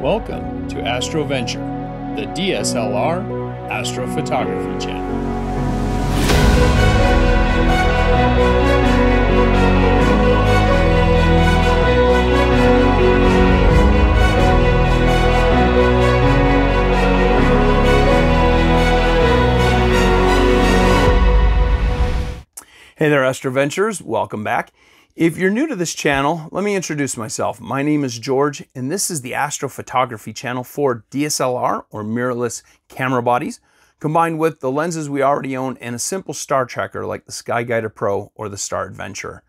Welcome to AstroVenture, the DSLR astrophotography channel. Hey there, AstroVentures. Welcome back. If you're new to this channel, let me introduce myself. My name is George, and this is the astrophotography channel for DSLR or mirrorless camera bodies, combined with the lenses we already own and a simple star tracker like the SkyGuider Pro or the Star Adventurer.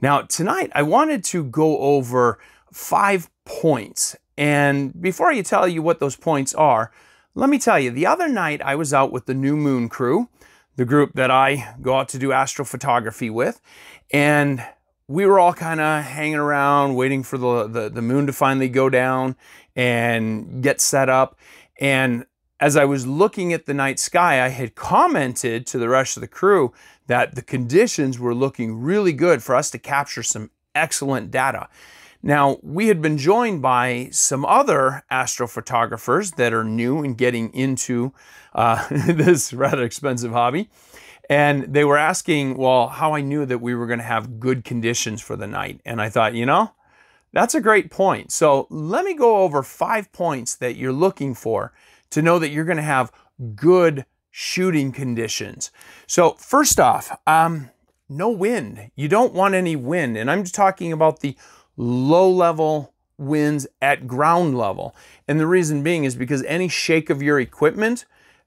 Now, tonight I wanted to go over five points. And before I tell you what those points are, let me tell you, the other night I was out with the New Moon crew, the group that I go out to do astrophotography with, and we were all kind of hanging around waiting for the, the, the moon to finally go down and get set up. And as I was looking at the night sky, I had commented to the rest of the crew that the conditions were looking really good for us to capture some excellent data. Now, we had been joined by some other astrophotographers that are new and getting into uh, this rather expensive hobby. And they were asking, well, how I knew that we were going to have good conditions for the night. And I thought, you know, that's a great point. So let me go over five points that you're looking for to know that you're going to have good shooting conditions. So first off, um, no wind. You don't want any wind. And I'm just talking about the low level winds at ground level. And the reason being is because any shake of your equipment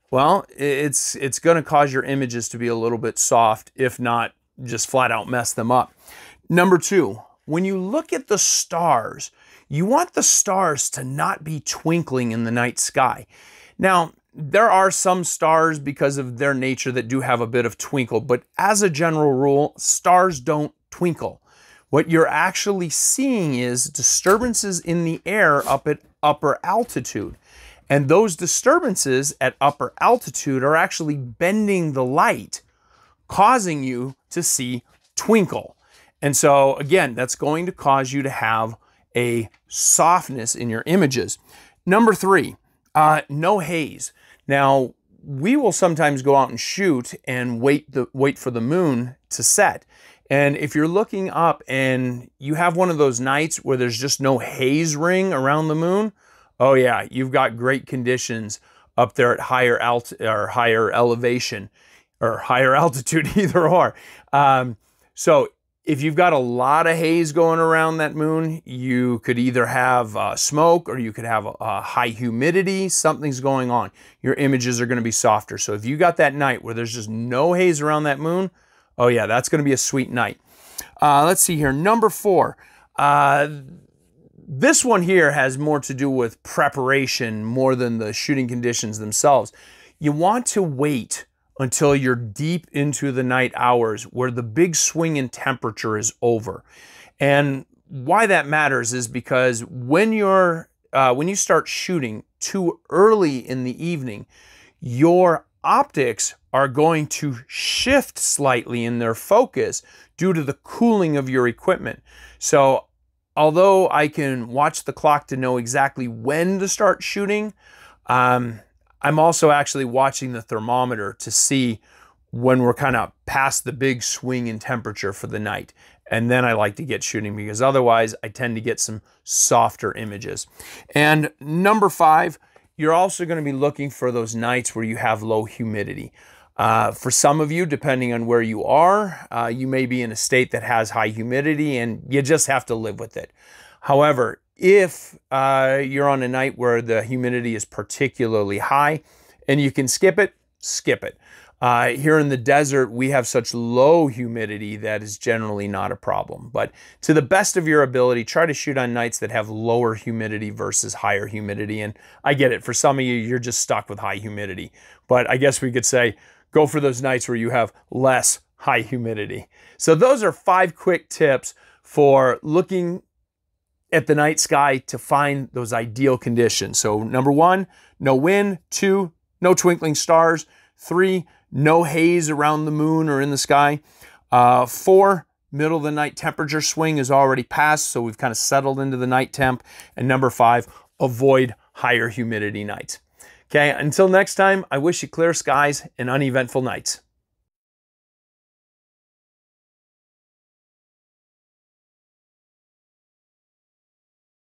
well, it's it's going to cause your images to be a little bit soft, if not just flat out mess them up. Number two, when you look at the stars, you want the stars to not be twinkling in the night sky. Now, there are some stars because of their nature that do have a bit of twinkle, but as a general rule, stars don't twinkle. What you're actually seeing is disturbances in the air up at upper altitude. And those disturbances at upper altitude are actually bending the light, causing you to see twinkle. And so, again, that's going to cause you to have a softness in your images. Number three, uh, no haze. Now, we will sometimes go out and shoot and wait the wait for the moon to set. And if you're looking up and you have one of those nights where there's just no haze ring around the moon, Oh yeah, you've got great conditions up there at higher alt or higher elevation or higher altitude, either or. Um, so if you've got a lot of haze going around that moon, you could either have uh, smoke or you could have a, a high humidity. Something's going on. Your images are going to be softer. So if you got that night where there's just no haze around that moon, oh yeah, that's going to be a sweet night. Uh, let's see here. Number four. Uh, this one here has more to do with preparation more than the shooting conditions themselves. You want to wait until you're deep into the night hours where the big swing in temperature is over. And why that matters is because when you're uh, when you start shooting too early in the evening, your optics are going to shift slightly in their focus due to the cooling of your equipment. So although I can watch the clock to know exactly when to start shooting, um, I'm also actually watching the thermometer to see when we're kind of past the big swing in temperature for the night. And then I like to get shooting because otherwise I tend to get some softer images. And number five, you're also going to be looking for those nights where you have low humidity. Uh, for some of you, depending on where you are, uh, you may be in a state that has high humidity and you just have to live with it. However, if uh, you're on a night where the humidity is particularly high and you can skip it, skip it. Uh, here in the desert, we have such low humidity that is generally not a problem. But to the best of your ability, try to shoot on nights that have lower humidity versus higher humidity. And I get it, for some of you, you're just stuck with high humidity. But I guess we could say, go for those nights where you have less high humidity. So those are five quick tips for looking at the night sky to find those ideal conditions. So number one, no wind. Two, no twinkling stars. Three, no haze around the moon or in the sky. Uh, four, middle of the night temperature swing is already passed, so we've kind of settled into the night temp. And number five, avoid higher humidity nights. Okay, until next time, I wish you clear skies and uneventful nights.